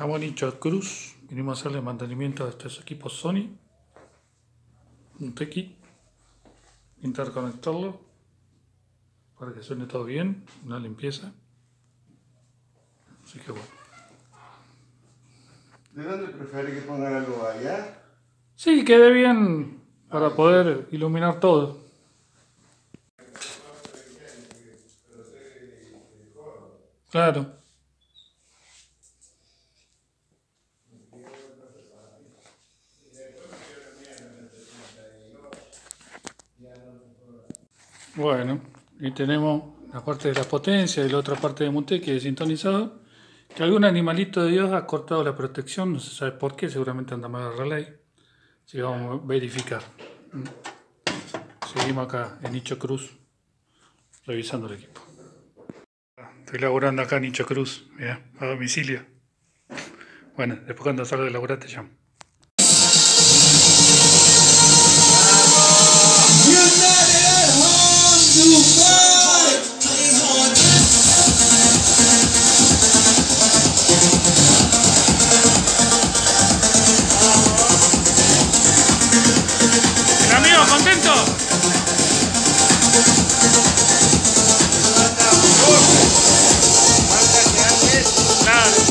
Estamos en Hincha Cruz. Vinimos a hacerle mantenimiento a estos equipos Sony. Un tequi. Interconectarlo. Para que suene todo bien. Una limpieza. Así que bueno. ¿De dónde prefiere que ponga luz allá? Sí, quede bien para poder iluminar todo. Claro. Bueno, y tenemos la parte de la potencia y la otra parte de monte que es sintonizado. Que algún animalito de Dios ha cortado la protección, no se sabe por qué, seguramente anda mal el relay. Así que vamos a verificar. Seguimos acá en Nicho Cruz, revisando el equipo. Estoy laburando acá en Nicho Cruz, mira, a domicilio. Bueno, después cuando salga de laburar te llamo. bueno, contento. Claro.